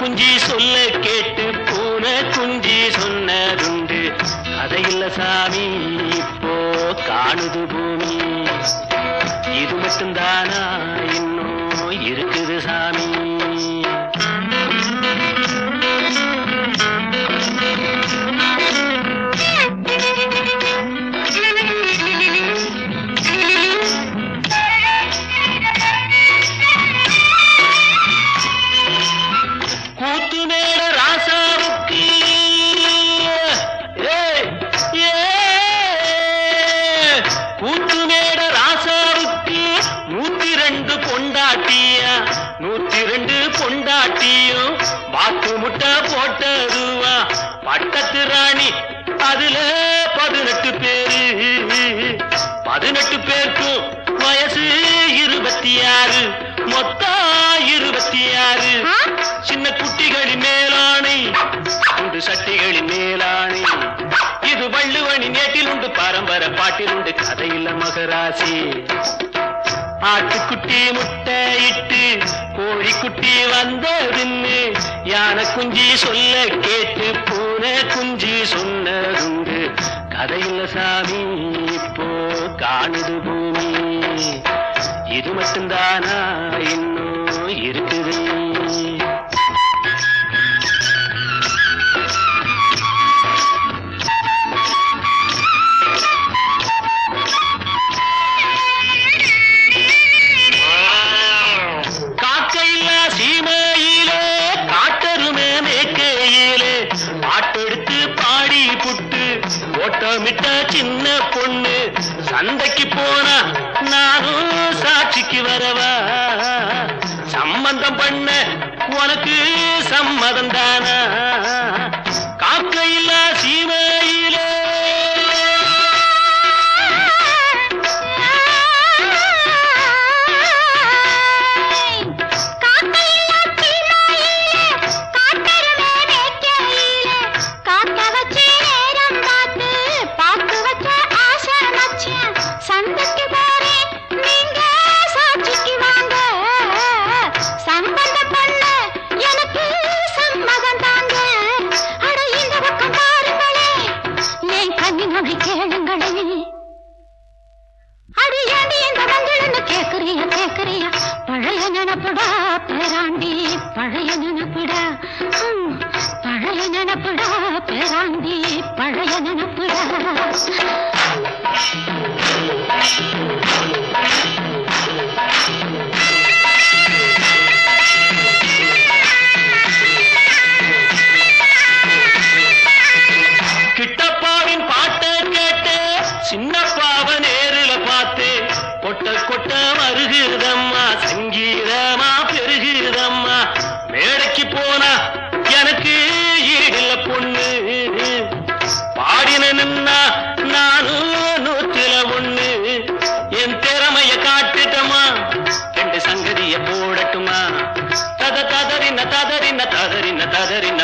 कुंजी सुन के பாட்டிலுண்டு கதையில மகராசி. ஆட்டுக்குட்டி முட்டை இட்டு கோழிக்குட்டி வந்ததுன்னு யானை குஞ்சி சொல்ல கேட்டு பூனை குஞ்சி சொன்னதுண்டு கதையில சாமி இப்போ காணுது பூமி. இது மட்டும்தானா என்ன ನಾರಾಯಣಪುರ తదరిన తదరిన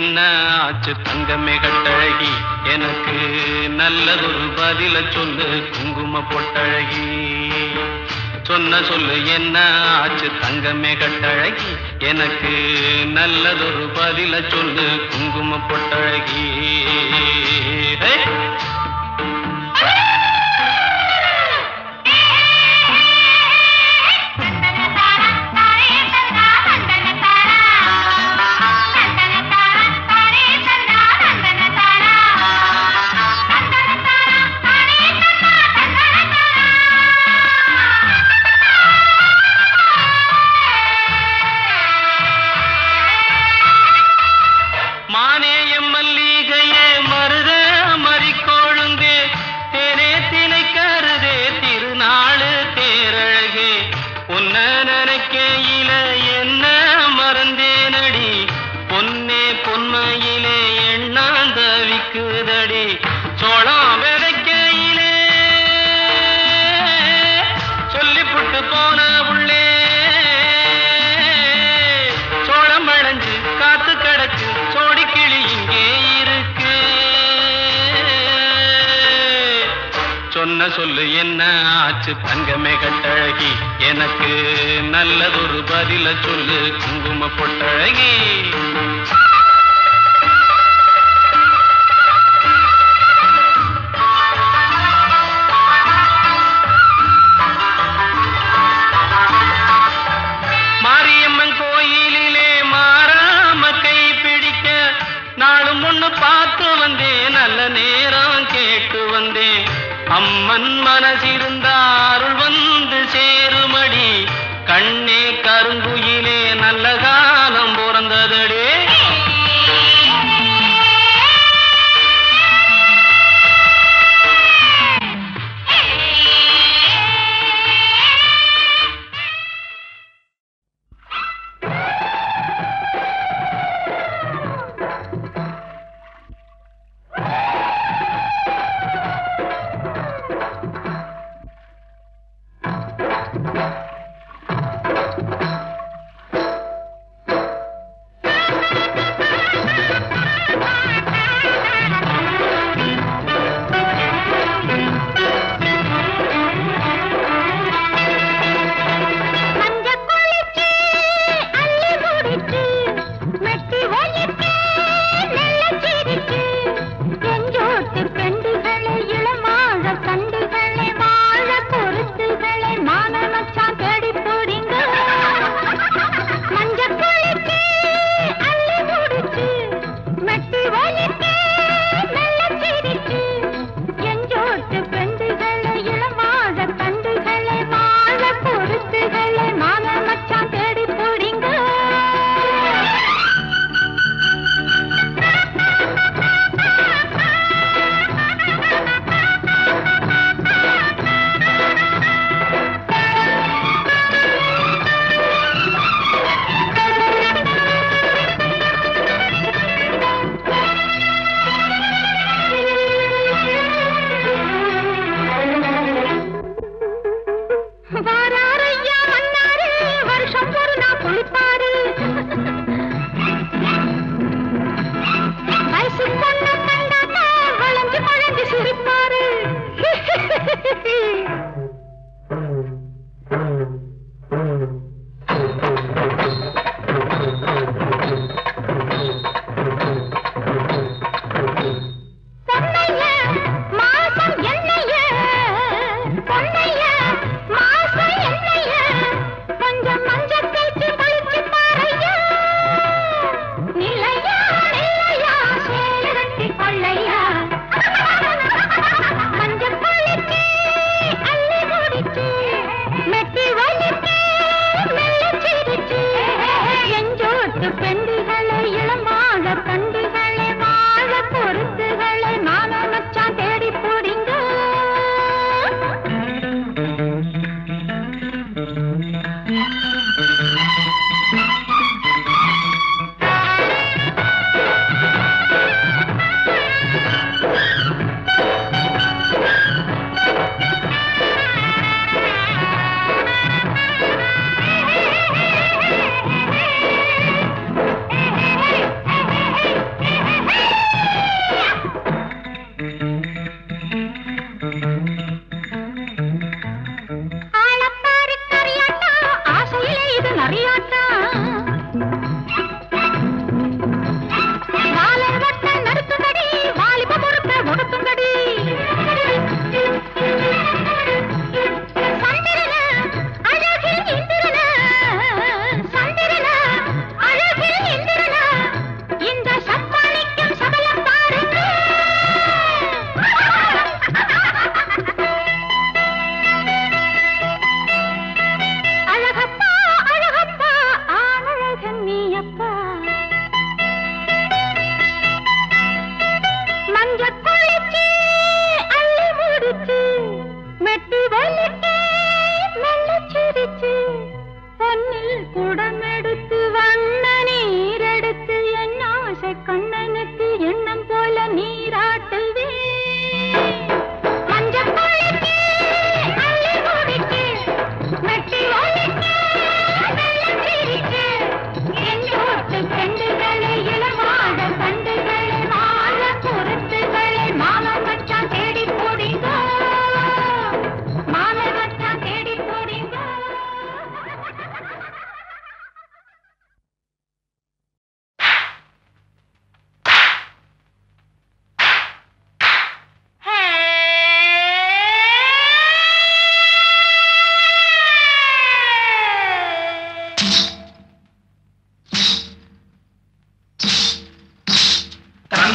என்ன ஆச்சு தங்கமே கட்டழகி? எனக்கு நல்லதொரு பதில சொல்லு குங்கும பொட்டழகி. சொன்ன சொல்லு என்ன ஆச்சு தங்கமே கட்டழகி? எனக்கு நல்லதொரு பதில சொல்லு குங்கும பொட்டழகி. எண்ணாந்தவிக்குதடி சோளம் விதைக்கையிலே. சொல்லிப்புட்டு போன உள்ளே. சோளம் வளைஞ்சு காத்து கிடக்கு. சோடி கிளி இங்கே இருக்கு. சொன்ன சொல்லு என்ன ஆச்சு? தங்கமே கட்டழகி. எனக்கு நல்லதொரு பதில சொல்லு. குங்கும பொட்டழகி.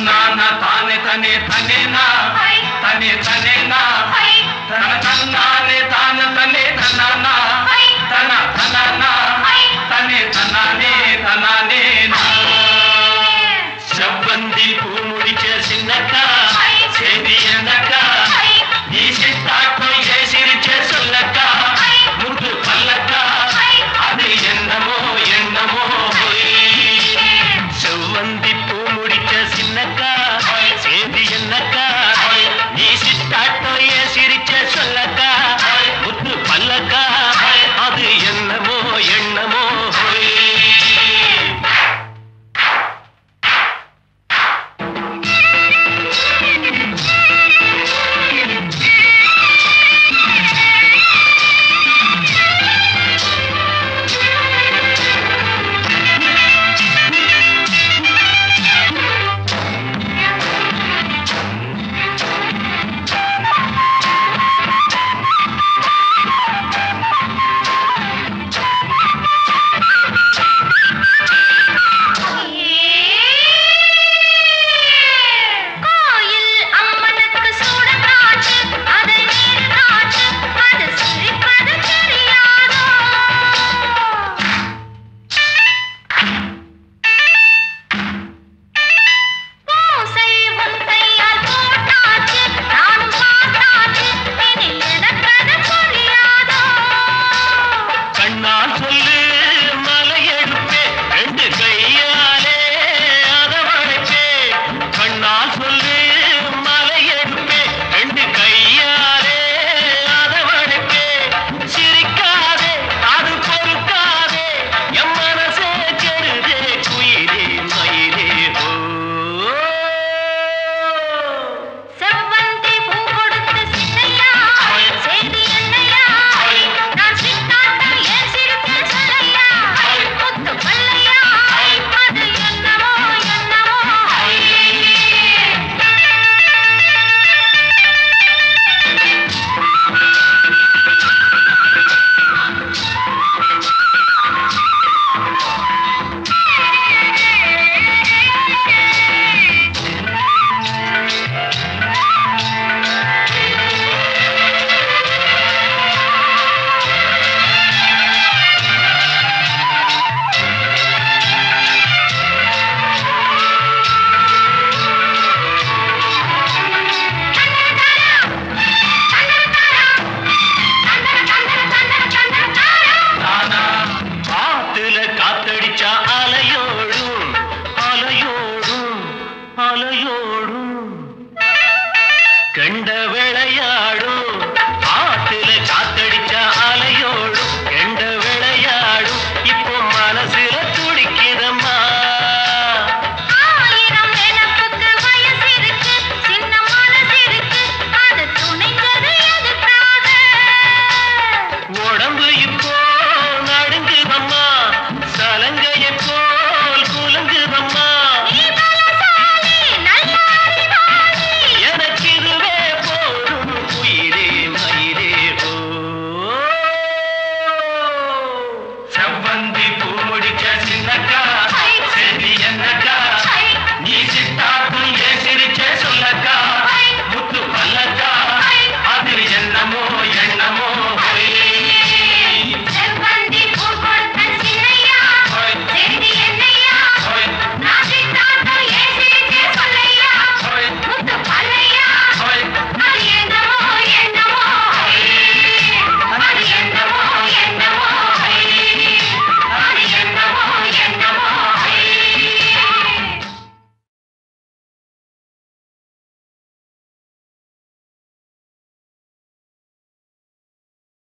తన్నానా తానే తనే తనేనా? తనే తనేనా? తన తన్నానే తానే